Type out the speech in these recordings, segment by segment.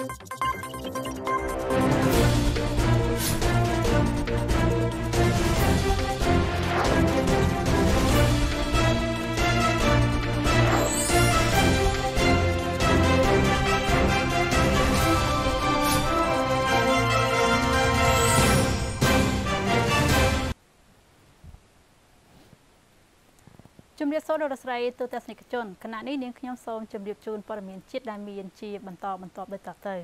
Thank you. ជំរាបសួរដល់ស្រីទូទស្សនិកជនគណៈនេះនាងខ្ញុំសូមជម្រាបជូនព័ត៌មានជាតិដែលមានជាបន្តបន្ទាប់ដូចតទៅ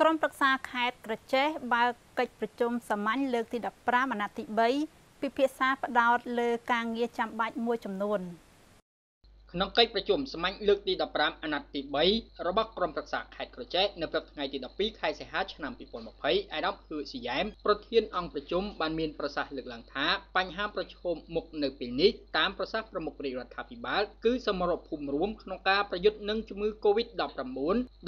ក្រុមប្រឹក្សាខេត្តក្រចេះបើកកិច្ចប្រជុំសាមញ្ញលើកទី15អាណត្តិទី3ពិភាក្សាផ្ដោតលើការងារចាំបាច់មួយចំនួន។ ក្នុងកិច្ចប្រជុំសមាជលើកទី15អាណត្តិទី3របស់ក្រុមប្រឹក្សាខេត្តក្រចេះនៅព្រឹកថ្ងៃទី12ខែសីហាឆ្នាំ2020អាដាមហឺស៊ីយ៉ែមប្រធានអង្គប្រជុំបានមានប្រសាសន៍លើកឡើងថាបញ្ហាប្រឈមមុខនៅពេលនេះតាមប្រសាសន៍ប្រមុខរាជរដ្ឋាភិបាលគឺសមរភូមិរួមក្នុងការប្រយុទ្ធនឹងជំងឺ Covid-19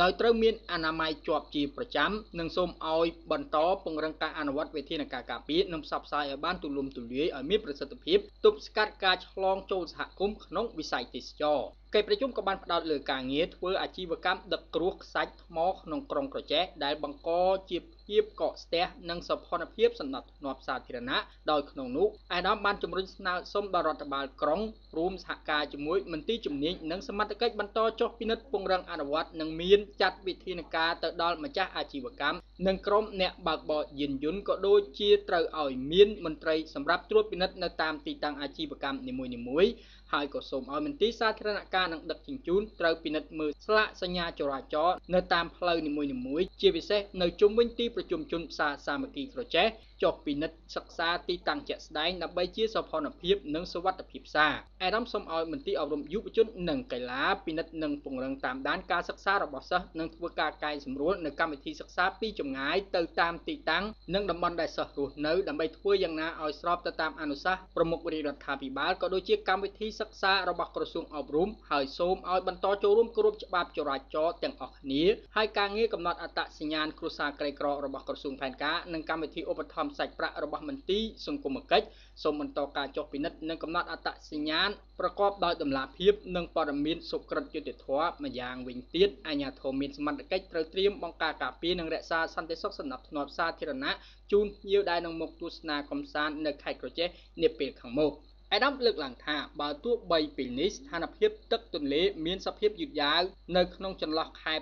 ដោយត្រូវមានអនាម័យជាប់ជាប្រចាំនិងសូមឲ្យបន្តពង្រឹងការអនុវត្តវិធានការការពារនិងផ្សព្វផ្សាយឲ្យបានទូលំទូលាយឲ្យមានប្រសិទ្ធភាពទប់ស្កាត់ការឆ្លងចូលសហគមន៍ក្នុងវិស័យទេសចរ កិច្ចប្រជុំក៏បានផ្ដោតលើការងារធ្វើអាជីវកម្មដឹកគ្រោះខ្សាច់ថ្មក្នុងក្រុងក្រចេះដែលបង្កជាភាពកកស្ទះនិងសោភ័ណភាពសណ្ដាប់ធ្នាប់សាធារណៈដោយក្នុងនោះអាដាមបានជំរុញស្នើសុំដល់រដ្ឋបាលក្រុងរួមសហការជាមួយមន្ទីរជំនាញនិងសមត្ថកិច្ចបន្តចុះពិនិត្យពង្រឹងអនុវត្តនិងមានចាត់វិធានការទៅដល់ម្ចាស់អាជីវកម្មនិងក្រុមអ្នកបើកបរយានយន្តក៏ដូចជាត្រូវឲ្យមានមន្ត្រីសម្រាប់ត្រួតពិនិត្យនៅតាមទីតាំងអាជីវកម្មនីមួយៗហើយក៏សូមឲ្យមន្ទីរសាធារណការនិងដឹកជញ្ជូនត្រូវពិនិត្យមើលស្លាកសញ្ញាចរាចរណ៍នៅតាមផ្លូវនីមួយៗជាពិសេសនៅជុំវិញទីប្រជុំជនផ្សារសាមគ្គីក្រចេះចុះពិនិត្យសិក្សាទីតាំងជាក់ស្ដែងដើម្បីជាសោភ័ណភាពនិងសុវត្ថិភាពផ្សារអាដាមសូមឲ្យមន្ទីរអប់រំយុវជននិងកីឡាពិនិត្យនិងពង្រឹងតាមដានការសិក្សារបស់សិស្សនិងធ្វើការកែសម្រួលនៅកម្មវិធីសិក្សាពីចម្ងាយទៅតាមទីតាំងនិងតំបន់ដែលសិស្សរស់នៅដើម្បីធ្វើយ៉ាងណាឲ្យស្របទៅតាមអនុសាសន៍ប្រមុខរាជរដ្ឋាភិបាលក៏ដូចជាកម្មវិធីសិក្សារបស់ក្រសួងអប់រំហើយសូមឲ្យបន្តចូលរួមគោរពច្បាប់ចរាចរណ៍ទាំងអស់គ្នាហើយការងារកំណត់អត្តសញ្ញាណគ្រួសារក្រីក្ររបស់ក្រសួងផែនការនិងកម្មវិធីឧបត្ថម្ភសាច់ប្រាក់របស់មន្ទីរសង្គមគិច្ចសូមបន្តការចុះពិនិត្យនិងកំណត់អត្តសញ្ញាណប្រកបដោយតម្លាភាពនិងព័ត៌មានសុក្រិតយុត្តិធម៌ម្យ៉ាងវិញទៀតអាជ្ញាធរមានសមត្ថកិច្ចត្រូវត្រៀមបង្ការការពារនិងរក្សាសន្តិសុខសម្រាប់ធ្នាប់សាធារណៈជូនភ្ញៀវដែលនឹងមកទស្សនាកំសាន្តនៅខេត្តក្រចេះនាពេលខាងមុខ។ អាដាមលើកឡើងថាបើទោះបីពេលនេះស្ថានភាពទឹកទន្លេមានសភាពយឺតយ៉ាវនៅក្នុងចន្លោះខែ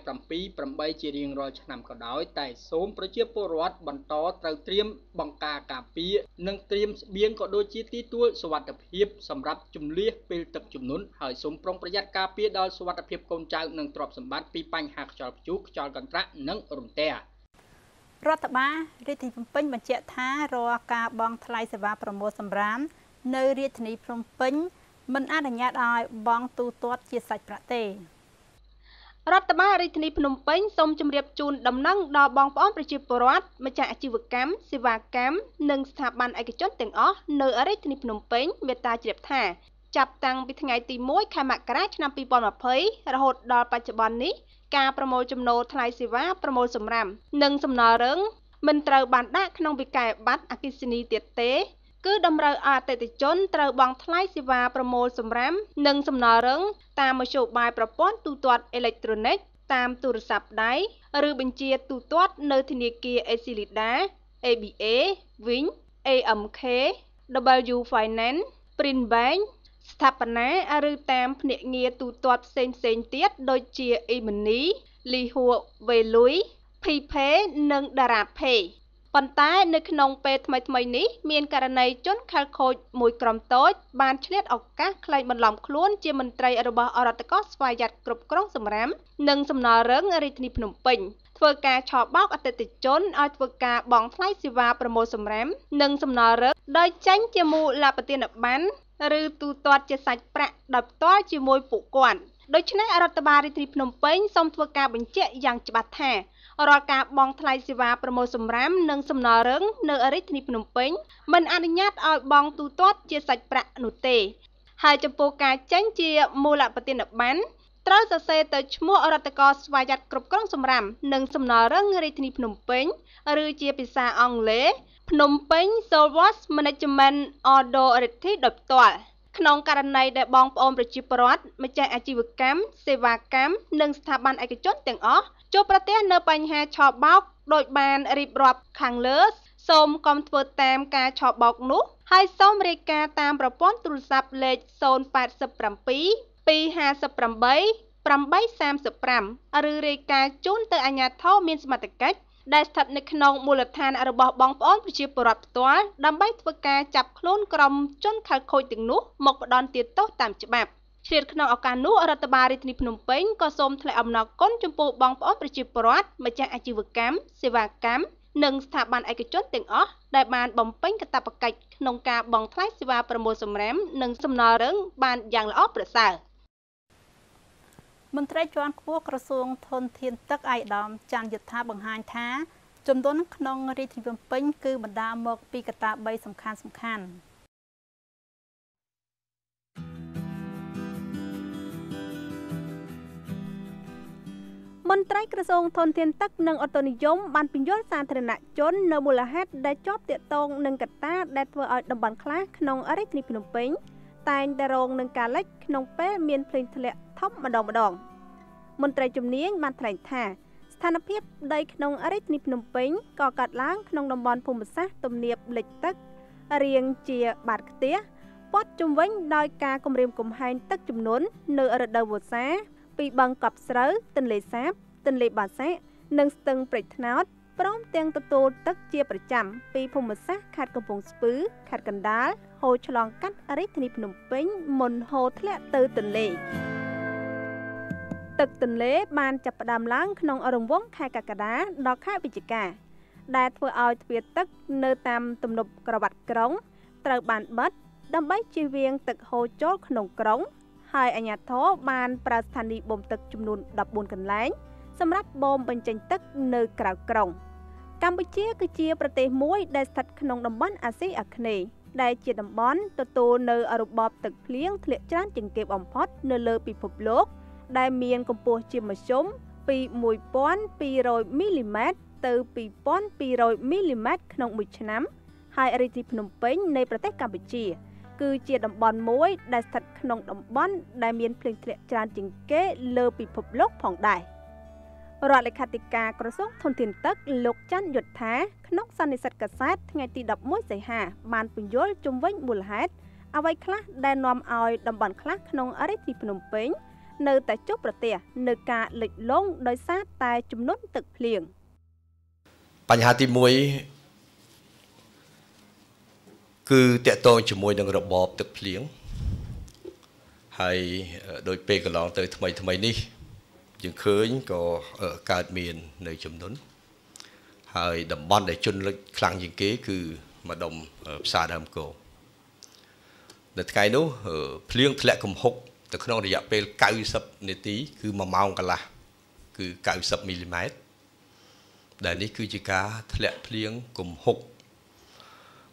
7 8ជារៀងរាល់ឆ្នាំក៏ដោយតែសូមប្រជាពលរដ្ឋបន្តត្រូវត្រៀមបង្ការការពារនិងត្រៀមស្បៀងក៏ដូចជាទីទួលសុវត្ថិភាពសម្រាប់ជំនះពេលទឹកជំនន់ហើយសូមប្រុងប្រយ័ត្នការពារដល់សុវត្ថិភាពកូនចៅនិងទ្រព្យសម្បត្តិពីបញ្ហាខ្យល់ព្យុះខ្យល់កន្ត្រាក់និងរន្ទះរដ្ឋបាលរាជធានីភ្នំពេញបញ្ជាក់ថារាល់ការបង់ថ្លៃសេវាប្រមូលសម្រាម នៅរាជធានីភ្នំពេញមិនអនុញ្ញាតឲ្យបង់ទូទាត់ជាសាច់ប្រាក់ទេរដ្ឋបាលរាជធានីភ្នំពេញសូមជម្រាបជូនដំណឹងដល់បងប្អូនប្រជាពលរដ្ឋម្ចាស់អាជីវកម្មសេវាកម្មនិងស្ថាប័នឯកជនទាំងអស់នៅរាជធានីភ្នំពេញមេត្តាជ្រាបថាចាប់តាំងពីថ្ងៃទី1ខែមករាឆ្នាំ2020រហូតដល់បច្ចុប្បន្ននេះការប្រមូលចំណូលថ្លៃសេវាប្រមូលសម្រាមនិងសំណល់រឹងមិនត្រូវបានដាក់ក្នុងវិក័យប័ត្រអគិសនីទៀតទេ គឺតម្រូវឲ្យអតិថិជនត្រូវបង់ថ្លៃសេវាប្រមូលសម្រាមនិងសំណល់រឹងតាមមធ្យោបាយប្រព័ន្ធទូទាត់អេឡិចត្រូនិកតាមទូរស័ព្ទដៃឬបញ្ជាទូទាត់នៅធនាគារ Exilida, ABA, Wing, AMK, W Finance, Print Bank ស្ថាបនាឬតាមភ្នាក់ងារទូទាត់ផ្សេងផ្សេងទៀតដូចជា e-money, Lihua Velui, PayPay និង DaraPay ប៉ុន្តែនៅក្នុងពេលថ្មីៗនេះមានករណីជនខិលខូចមួយក្រុមតូចបានឆ្លៀតឱកាសក្លែងបន្លំខ្លួនជាមន្ត្រីរបស់អរដ្ឋកោស្វ័យយ័តគ្រប់គ្រងសម្រាមនិងសំណល់រឹងរាជធានីភ្នំពេញធ្វើការឆបោកអតិថិជនឲ្យធ្វើការបង់ថ្លៃសេវាប្រមូលសម្រាមនិងសំណល់រឹងដោយចាញ់ជាមូលបទានប័ណ្ណឬទូទាត់ជាសាច់ប្រាក់ដោយផ្ទាល់ជាមួយពួកគាត់ដូច្នេះរដ្ឋបាលរាជធានីភ្នំពេញសូមធ្វើការបញ្ជាក់យ៉ាងច្បាស់ថា រាល់ការបង់ថ្លៃសេវាប្រមូលសម្រាមនិងសំណល់រឹងនៅរាជធានីភ្នំពេញមិនអនុញ្ញាតឲ្យបង់ទូទាត់ជាសាច់ប្រាក់នោះទេ ហើយចំពោះការចេញជាមូលបទានប័ណ្ណត្រូវសរសេរទៅឈ្មោះរដ្ឋកោស្វ័យយ័តគ្រប់គ្រងសម្រាមនិងសំណល់រឹងរាជធានីភ្នំពេញឬជាភាសាអង់គ្លេសភ្នំពេញ Solvos Management Authority ដោយផ្ទាល់ក្នុងករណីដែលបងប្អូនប្រជាពលរដ្ឋម្ចាស់អាជីវកម្មសេវាកម្មនិងស្ថាប័នឯកជនទាំងអស់ ជួបប្រទះនៅបញ្ហាឆបោកដោយបានរៀបរាប់ខាងលើសូមកុំធ្វើតាមការឆបោកនោះ ហើយសូមរាយការណ៍តាមប្រព័ន្ធទូរស័ព្ទលេខ087 258 835ឬរាយការណ៍ជូនទៅអាជ្ញាធរមានសមត្ថកិច្ចដែលស្ថិតនៅក្នុងមូលដ្ឋានរបស់បងប្អូនប្រជាពលរដ្ឋផ្ទាល់ដើម្បីធ្វើការចាប់ខ្លួនក្រុមជនខិលខូចទាំងនោះមកផ្ដន់ទាទោសតាមច្បាប់ ឆ្លៀតក្នុងឱកាសនោះរដ្ឋបាលរាជធានីភ្នំពេញក៏សូមថ្លែងអំណរគុណចំពោះបងប្អូនប្រជាពលរដ្ឋម្ចាស់អាជីវកម្មសេវាកម្មនិងស្ថាប័នឯកជនទាំងអស់ដែលបានបំពេញកាតព្វកិច្ចក្នុងការបង់ថ្លៃសេវាប្រមូលសម្រាមនិងសំណល់រឹងបានយ៉ាងល្អប្រសើរ។មន្ត្រីជាន់ខ្ពស់ក្រសួងធនធានទឹកអាយដាមច័ន្ទយុធាបង្ហាញថាចំនួនក្នុងរាជធានីភ្នំពេញគឺបណ្ដាលមកពីកត្តា3សំខាន់សំខាន់ មន្ត្រីក្រសួងធនធានទឹកនិងអូតូនិយមបានពន្យល់សាធារណជននៅមូលហេតុដែលជាប់ទាក់ទងនឹងកត្តាដែលធ្វើឲ្យតំបន់ខ្លះក្នុងរាជធានីភ្នំពេញតែងតែរងនឹងការលិចក្នុងពេលមានភ្លៀងធ្លាក់ធំម្ដងម្ដងមន្ត្រីជំនាញបានថ្លែងថាស្ថានភាពដីក្នុងរាជធានីភ្នំពេញក៏កាត់ឡើងក្នុងតំបន់ភូមិសាស្ត្រទំនាបលិចទឹករាងជាបាតខ្ទះព័ទ្ធជុំវិញដោយការគម្រាមកំហែងទឹកជំនន់នៅរដូវវស្សា ពីបឹងកប់ស្រូវទន្លេសាបទន្លេបាសាក់និងស្ទឹងព្រែកថ្នោតព្រមទាំងទទួលទឹកជាប្រចាំពីភូមិសាស្ត្រខេត្តកំពង់ស្ពឺខេត្តកណ្ដាលហូរឆ្លងកាត់រាជធានីភ្នំពេញមុនហូរធ្លាក់ទៅទន្លេទឹកទន្លេបានចាប់ផ្ដើមឡើងក្នុងរង្វង់ខែកក្កដាដល់ខែវិច្ឆិកា ដែលធ្វើឲ្យទ្វារទឹកនៅតាមទំនប់ក្រវ៉ាត់ក្រុង ត្រូវបានបិទដើម្បីជៀសវាងទឹកហូរចូលក្នុងក្រុង ហើយអាជ្ញាធរបានប្រើស្ថានីយបូមទឹកចំនួន14កន្លែងសម្រាប់បូមបញ្ចេញទឹកនៅក្រៅក្រុង កម្ពុជាគឺជាប្រទេសមួយដែលស្ថិតក្នុងតំបន់អាស៊ីអាគ្នេយ៍ដែលជាតំបន់ទទួលនៅរបបទឹកភ្លៀងធ្លាក់ច្រើនជាងគេបំផុតនៅលើពិភពលោក ដែលមានកម្ពស់ជាមធ្យមពី1200មីលីម៉ែត្រទៅ2200មីលីម៉ែត្រក្នុងមួយឆ្នាំ ហើយរាជធានីភ្នំពេញនៃប្រទេសកម្ពុជា គឺជាតំបន់មួយ ដែលស្ថិតក្នុងតំបន់ដែលមានភ្លៀងធ្លាក់ច្រើនជាងគេលើពិភពលោកផងដែរ។រដ្ឋលេខាធិការក្រសួងធនធានទឹកលោកច័ន្ទយុទ្ធាក្នុងសន្និសីទកាសែតថ្ងៃទី11សីហាបានពន្យល់ជំវិញមូលហេតុអ្វីខ្លះដែលនាំឲ្យតំបន់ខ្លះក្នុងរាជធានីភ្នំពេញនៅតែជួបប្រទះនៅការលិចលង់ដោយសារតែចំនួនទឹកភ្លៀងបញ្ហាទី1 គឺតកតងជាមួយនឹងរបបទឹកភ្លៀងហើយដោយពេលកន្លងទៅថ្មីថ្មីនេះយើងឃើញក៏កើតមាននៅចំនួនហើយតំបន់ដែលជន់លិចខ្លាំងជាងគេគឺម្ដុំផ្សារដើមគោនៅថ្ងៃនោះភ្លៀងធ្លាក់កំហុកទៅក្នុងរយៈពេល90នាទី គឺ1ម៉ោងកន្លះគឺ90មីលីម៉ែត្រដែលនេះគឺជាការធ្លាក់ភ្លៀងកំហុក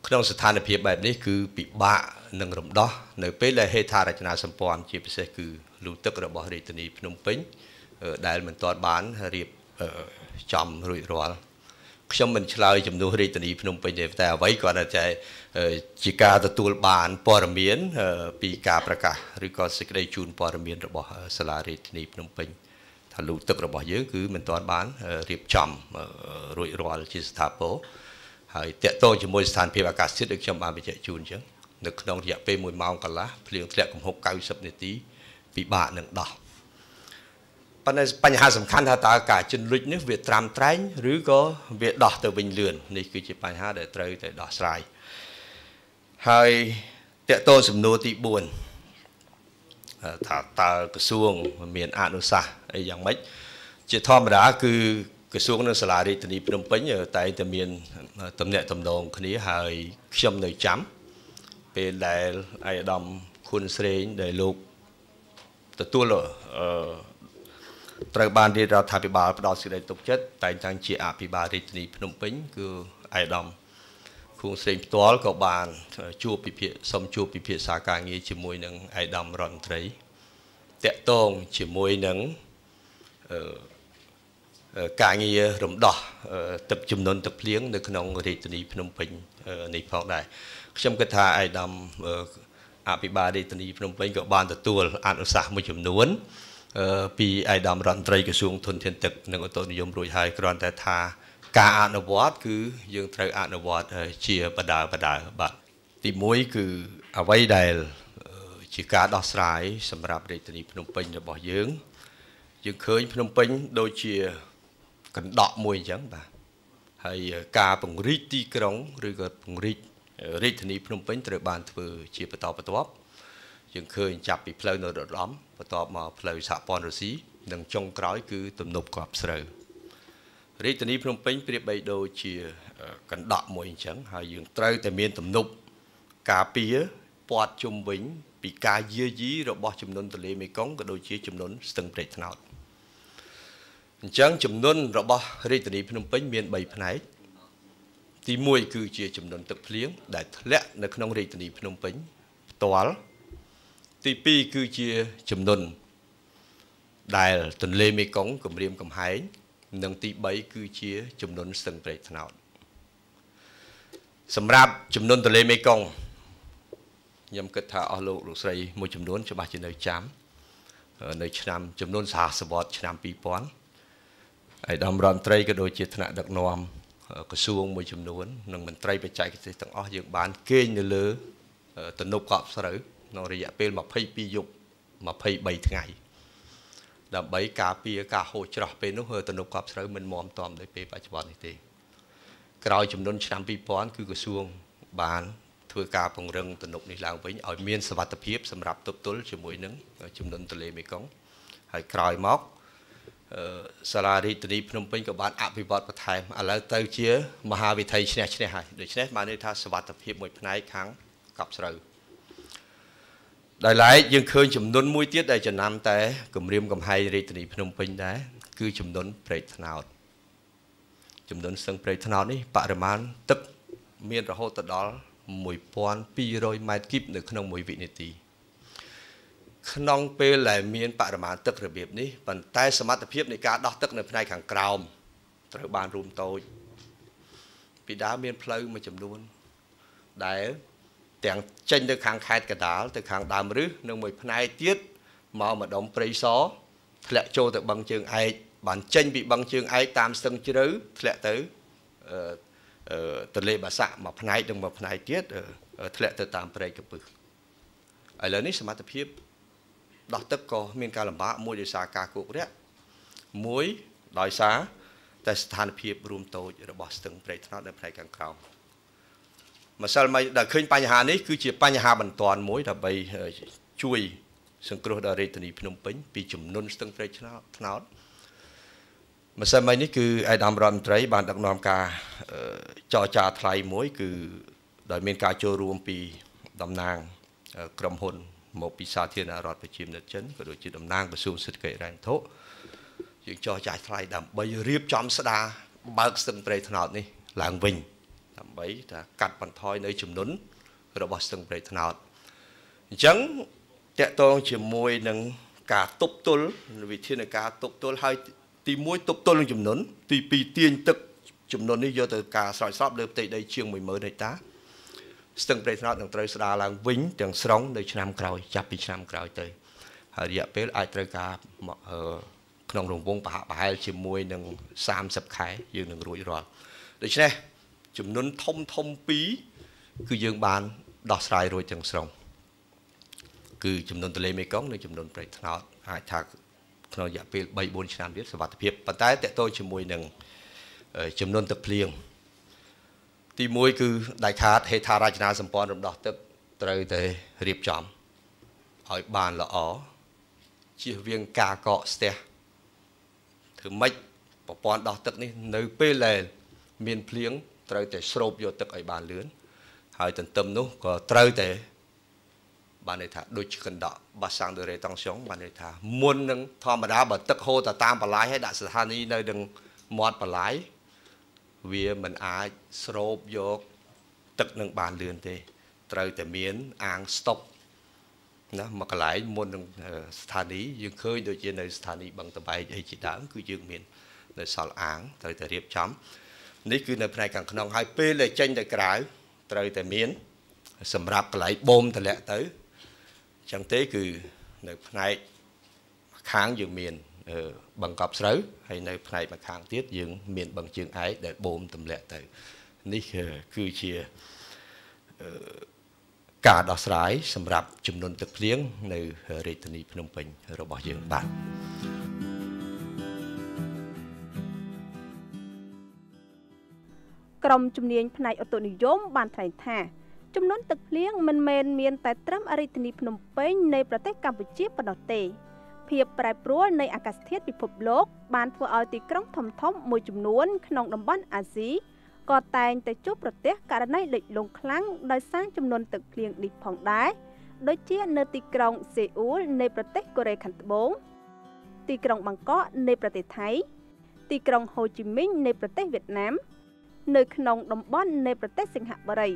ក្នុងស្ថានភាពបែបនេះគឺពិបាកនឹងរំដោះនៅពេលដែលហេដ្ឋារចនាសម្ព័ន្ធជាពិសេសគឺលូទឹករបស់រាជធានីភ្នំពេញដែលមិនទាន់បានរៀបចំរួចរាល់ខ្ញុំមិនឆ្លើយចំនួនរាជធានីភ្នំពេញទេតែអ្វីគាត់តែជាការទទួលបានព័ត៌មាន ពីការប្រកាសឬក៏សេចក្តីជូនព័ត៌មានរបស់សាលារាជធានីភ្នំពេញថាលូទឹករបស់យើងគឺមិនទាន់បានរៀបចំរួចរាល់ជាស្ថាពរ ហើយតកតងជាមួយស្ថានភាពអាកាសធាតុដូចខ្ញុំបានបញ្ជាក់ជូនអញ្ចឹងនៅក្នុងរយៈពេល1ម៉ោងកន្លះភ្លៀងធ្លាក់កំហុក90នាទីពិបាកនឹងដោះប៉ុន្តែបញ្ហាសំខាន់ថាតើការជន់លុចនេះវាត្រាំត្រែងឬក៏វាដោះទៅវិញលឿននេះគឺជាបញ្ហាដែលត្រូវតែដោះស្រាយហើយតកតោសំណួរទី4ថាតើក្រសួងមានអនុសាសន៍អីយ៉ាងម៉េចជាធម្មតាគឺ ក្រសួងនិងសាលារាជធានីភ្នំពេញតែងតែមានតំណែងតំណងគ្នាហើយខ្ញុំនៅចាំពេលដែលអាយដាមខុនស្រេងដែលលោកទទួលអឺត្រូវបានរាជរដ្ឋាភិបាលផ្ដល់សេចក្តីទុកចិត្តតែងតាំងជាអភិបាលរាជធានីភ្នំពេញគឺអាយដាមខួងស្រេងផ្ទាល់ក៏បានជួបពិភាក្សាសុំជួបពិភាក្សាការងារជាមួយនឹងអាយដាមរដ្ឋមន្ត្រីតកតងជាមួយនឹង ការងាររំដោះទឹកចំនួនទឹកភ្លៀងនៅក្នុងរាជធានីភ្នំពេញនេះផងដែរខ្ញុំគិតថាអាយដាមអភិបាលរាជធានីភ្នំពេញក៏បានទទួលអនុសាសន៍មួយចំនួនពីឯកឧត្តមរដ្ឋមន្ត្រីក្រសួងធនធានទឹកនិងអូតូនិយមរួចហើយគ្រាន់តែថាការអនុវត្តគឺយើងត្រូវអនុវត្តជាបដាបដាបាទទី1គឺអ្វីដែលជាការដោះស្រាយសម្រាប់រាជធានីភ្នំពេញរបស់យើងយើងឃើញភ្នំពេញដូចជា កណ្ដក់មួយអញ្ចឹងបាទហើយការពង្រីកទីក្រុងឬក៏ពង្រីករាជធានីភ្នំពេញត្រូវបានធ្វើជាបន្តបន្ទាប់យើងឃើញចាប់ពីផ្លូវនៅរដំបន្ទាប់មកផ្លូវសហព័ន្ធរុស្ស៊ីនិងចុងក្រោយគឺទំនប់កប់ស្រូវរាជធានីភ្នំពេញប្រៀបបីដូចជាកណ្ដក់មួយអញ្ចឹងហើយយើងត្រូវតែមានទំនប់ការពារព័ទ្ធជុំវិញពីការយាយីរបស់ចំនួនទន្លេមេគង្គក៏ដូចជាចំនួនស្ទឹងព្រែកថ្នោត អញ្ចឹងចំនួនរបស់រាជធានីភ្នំពេញមាន3ផ្នែកទី1គឺជាចំនួនទឹកភ្លៀងដែលធ្លាក់នៅក្នុងរាជធានីភ្នំពេញផ្ទាល់ទី2គឺជាចំនួនដែលទន្លេមេគង្គគម្រាមកំហែងនិងទី3គឺជាចំនួនស្ទឹងព្រែកថ្នោតសម្រាប់ចំនួនទន្លេមេគង្គខ្ញុំគិតថាអស់លោកលោកស្រីមួយចំនួនច្បាស់ជានៅចាំនៅឆ្នាំចំនួនសហសវតឆ្នាំ2000 ឯកឧត្តមរដ្ឋមន្ត្រីក៏ដូចជាថ្នាក់ដឹកនាំក្រសួងមួយចំនួននិងមន្ត្រីបច្ចេកទេសទាំងអស់យើងបានគេងនៅលើទំនប់កក់ស្រូវក្នុងរយៈពេល22យប់23ថ្ងៃដើម្បីការពារការហូរច្រោះពេលនោះទំនប់កប់ស្រូវមិនមមតំដោយពេលបច្ចុប្បន្ននេះទេក្រោយចំនួនឆ្នាំ2000គឺក្រសួងបានធ្វើការពង្រឹងទំនប់នេះឡើងវិញឲ្យមានសវត្ថភាពសម្រាប់ទប់ទល់ជាមួយនឹងចំនួនទន្លេមេគង្គហើយក្រោយមក សាលារាជធានីភ្នំពេញក៏បានអភិវឌ្ឍបន្ថែមឥឡូវទៅជា មហាវិថីឈ្នះឈ្នះហើយដូច្នេះបានន័យថាសវត្ថភាពមួយផ្នែកខាងកប់ស្រូវដោយឡែកយើងឃើញចំនួនមួយទៀតដែលចំណាំតែគម្រាមកំហែងរាជធានីភ្នំពេញដែរគឺចំនួនព្រែកថ្នោតចំនួនស្ទឹងព្រែកថ្នោតនេះបរិមាណទឹកមានរហូតដល់1200ម៉ែត្រគីបនៅក្នុង1វិនាទី ក្នុងពេលដែលមានបរិមាណទឹករបៀបនេះប៉ុន្តែសមត្ថភាពនៃការដោះទឹកនៅផ្នែកខាងក្រោមត្រូវបានរួមតូចពីដើមមានផ្លូវមួយចំនួន ដែលទាំងចេញទៅខាងខេត្តកដាលទៅខាងដើមរឹសនិងមួយផ្នែកទៀតមកម្ដុំព្រៃសធ្លាក់ចូលទៅបឹងជើងឯកបានចេញពីបឹងជើងឯកតាមស្ទឹងជ្រៅធ្លាក់ទៅអឺទន្លេបាសាក់មួយផ្នែកនិងមួយផ្នែកទៀតធ្លាក់ទៅតាមព្រែកកពឹសឥឡូវនេះសមត្ថភាព ដោះទឹកក៏មានការលំបាកមួយដោយសារការគោករាក់មួយដោយសារតែស្ថានភាពរួមតូចរបស់ស្ទឹងព្រែកថ្នោតនៅផ្នែកខាងក្រោមម្សិលមិញដែលឃើញបញ្ហានេះគឺជាបញ្ហាបន្ទាន់មួយដើម្បីជួយ សង្គ្រោះដល់រាជធានីភ្នំពេញពីចំនួនស្ទឹងព្រែកថ្នោតថ្នោតម្សិលមិញនេះគឺឯកឧត្តមរដ្ឋមន្ត្រី បានដឹកនាំការចរចាថ្លៃមួយ គឺដោយមានការចូលរួមពីតំណាងក្រុមហ៊ុន មកពីសាធារណរដ្ឋប្រជាមានិតចិនក៏ដូចជាតំណាងក្រសួងសេដ្ឋកិច្ចរ៉ែនធុយើងចោះចាយថ្លៃដើម្បីរៀបចំស្ដារបើកស្ទឹងព្រៃថ្នោតនេះឡើងវិញដើម្បីថាកាត់បន្ថយនៅចំនួនរបស់ស្ទឹងព្រៃថ្នោតអញ្ចឹងតកតងជាមួយនឹងការទប់ទល់វិធានការទប់ទល់ហើយទី1ទប់ទល់នឹងចំនួនទី2ទាញទឹកចំនួននេះយកទៅការស្រោចស្រពលើផ្ទៃដីជាង10000ហិកតា ស្ទឹងព្រៃថ្នោតនឹងត្រូវស្ដារឡើងវិញទាំងស្រុងនៅឆ្នាំក្រោយចាប់ពីឆ្នាំក្រោយទៅហើយរយៈពេលអាចត្រូវការក្នុងរង្វង់ប្រហាក់ប្រហែលជាមួយនឹង30ខែយើងនឹងរួចរាល់ដូច្នេះចំនួនធំធំ2គឺយើងបានដោះស្រាយរួចទាំងស្រុងគឺចំនួនទន្លេមេគង្គនិងចំនួនព្រៃថ្នោតអាចថាក្នុងរយៈពេល3 4ឆ្នាំទៀតសុវត្ថិភាពប៉ុន្តែតកតទៅជាមួយនឹងចំនួនទឹកភ្លៀង ទី1គឺដាច់ខាតហេដ្ឋារចនាសម្ព័ន្ធរំដោះទឹកត្រូវតែរៀបចំឲ្យបានល្អជៀសវាងការកកស្ទះធ្វើម៉េចប្រព័ន្ធដោះទឹកនេះនៅពេលដែលមានភ្លៀងត្រូវតែស្រូបយកទឹកឲ្យបានលឿនហើយទន្ទឹមនោះក៏ត្រូវតែបានន័យថាដូចកណ្ដក់បាសាំងដឺរ៉េតង់សុងបានន័យថាមុននឹងធម្មតាបើទឹកហូរទៅតាមបន្លាយហើយដាក់ស្ថានីយ៍នៅនឹងមាត់បន្លាយ វាមិនអាចស្រូបយកទឹកនឹងបានលឿនទេ ត្រូវតែមានអាងស្តុកណាមកកន្លែងមុននឹងស្ថានីយ៍យើងឃើញដូចជានៅស្ថានីយ៍បឹងតបែកអីជាដើមគឺយើងមាននៅសល់អាងត្រូវតែរៀបចំនេះគឺនៅផ្នែកខាងក្នុងហើយពេលដែលចេញទៅក្រៅត្រូវតែមាន សម្រាប់កន្លែងបូមតម្លាក់ទៅចឹងទេគឺនៅផ្នែកខាងយើងមាន បឹងកប់ស្រូវហើយនៅផ្នែកម្ខាងទៀតយើងមានបឹងជើងឯកដែលបូមទម្លាក់ទៅនេះគឺជាការដោះស្រាយសម្រាប់ចំនួនទឹកភ្លៀងនៅរាជធានីភ្នំពេញរបស់យើងបាទក្រមជំនាញផ្នែកឧតុនិយមបានថ្លែងថាចំនួនទឹកភ្លៀងមិនមែនមានតែត្រឹមរាជធានីភ្នំពេញនៃប្រទេសកម្ពុជាប៉ុណ្ណោះទេ ភាពប្រែប្រួលនៃអាកាសធាតុពិភពលោកបានធ្វើឲ្យទីក្រុងធំៗមួយចំនួនក្នុងតំបន់អាស៊ីក៏តែងតែជួបប្រទះករណីលិចលង់ខ្លាំងដោយសារចំនួនទឹកភ្លៀងនេះផងដែរដូចជានៅទីក្រុងសេអ៊ូលនៃប្រទេសកូរ៉េខាងត្បូងទីក្រុងបាងកកនៃប្រទេសថៃ ទីក្រុងហូជីមីញនៃប្រទេសវៀតណាម នៅក្នុងតំបន់នៃប្រទេសសិង្ហបុរី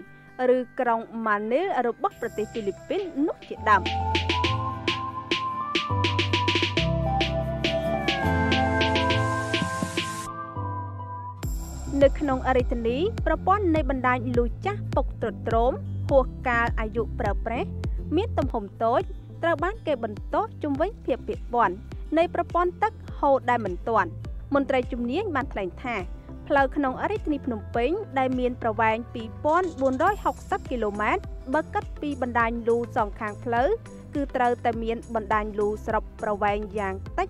ឬក្រុងម៉ានីលរបស់ប្រទេសហ្វីលីពីននោះជាដើម នៅក្នុងអរិទ្ធនីប្រព័ន្ធនៃបណ្ដាញលូចាស់ពុកត្រុតត្រោមហួសកាលអាយុប្រើប្រាស់មានទំហំតូចត្រូវបានគេបន្តោសជំវិញភាពពាក់ព័ន្ធនៃប្រព័ន្ធទឹកហូរដែលមិនទាន់មន្ត្រីជំនាញបានថ្លែងថាផ្លូវក្នុងរាជធានីភ្នំពេញដែលមានប្រវែង2460គីឡូម៉ែត្របើគិតពីបណ្ដាញលូសងខាងផ្លូវគឺត្រូវតែមានបណ្ដាញលូស្រុបប្រវែងយ៉ាងតិច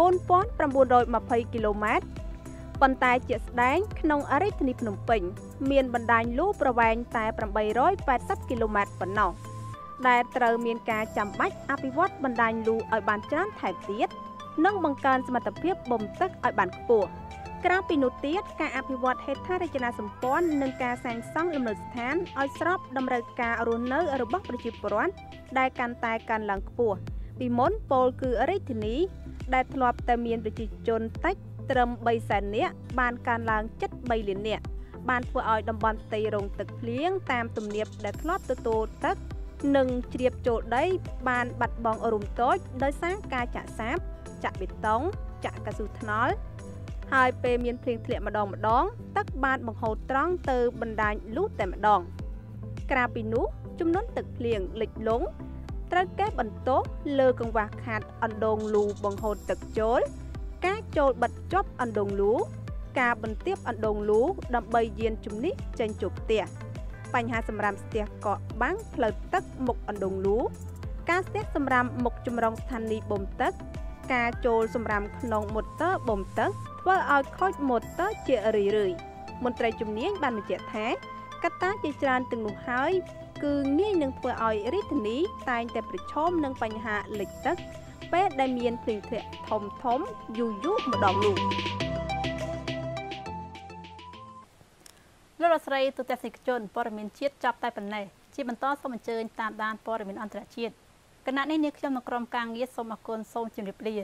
4920គីឡូម៉ែត្រ ប៉ុន្តែជាក់ស្ដែងក្នុងរាជធានីភ្នំពេញ មានបណ្ដាញលូប្រវែងតែ880គីឡូម៉ែត្រប៉ុណ្ណោះដែលត្រូវមានការចាំបាច់អភិវឌ្ឍបណ្ដាញលូឲ្យបានច្រើនថែមទៀតនិងបង្កើនសមត្ថភាពបំទឹកឲ្យបានខ្ពស់ក្រៅពីនោះទៀតការអភិវឌ្ឍហេដ្ឋារចនាសម្ព័ន្ធនិងការសាងសង់លំនៅដ្ឋានឲ្យស្របតម្រូវការរស់នៅរបស់ប្រជាពលរដ្ឋដែលកាន់តែកើនឡើងខ្ពស់ពីមុនពលគឺរាជធានី ដែលធ្លាប់តែមានប្រជាជនតិច ត្រឹម3សែននាក់បានកើនឡើងជិត3លាននាក់បានធ្វើឲ្យតំបន់ផ្ទៃរងទឹកភ្លៀងតាមទំនាបដែលធ្លាប់ទទួលទឹកនិងជ្រាបចូលដី បានបាត់បង់រុំតូចដោយសារការចាក់សាប ចាក់បេតុងចាក់កៅស៊ូថ្នល់ហើយពេលមានភ្លៀងធ្លាក់ម្ដងម្ដង ទឹកបានបង្ហូរត្រង់ទៅបណ្ដាញលូតែម្ដង ក្រៅពីនោះចំនួនទឹកភ្លៀងលិចលង់ត្រូវកេះបន្ទោសលើកង្វះខាតអណ្ដូងលូបង្ហូរទឹកចូល ការចូលបិទជាប់អណ្ដូងលូការបន្ទាបអណ្ដូងលូដើម្បីយានជំនិះចេញចូលផ្ទះបញ្ហាសម្រាមស្ទះកកបាំងផ្លូវទឹកមុខអណ្ដូងលូការស្ទះសម្រាមមុខចម្រងស្ថានីយ៍បូមទឹក ការចូលសម្រាមក្នុងម៉ូទ័របូមទឹកធ្វើឲ្យខូចម៉ូទ័រជារឿយៗមន្ត្រីជំនាញបានបញ្ជាក់ថាកត្តាជាច្រើនទាំងនោះហើយគឺងាយនឹងធ្វើឲ្យរាជធានីតែងតែប្រឈមនឹងបញ្ហាលិចទឹក ពេលដែលមានភ្លៀងធ្លាក់ធំធំយូរយូរម្ដងនោះលោកស្រីទូតសិកជនព័ត៌មានជាតិចាប់តែប៉ុណ្ណេះជាបន្តសូមអញ្ជើញតាមដានព័ត៌មានអន្តរជាតិគណៈនេះនាងខ្ញុំនៅក្រុមការងារសូមអគុណសូមជម្រាបលា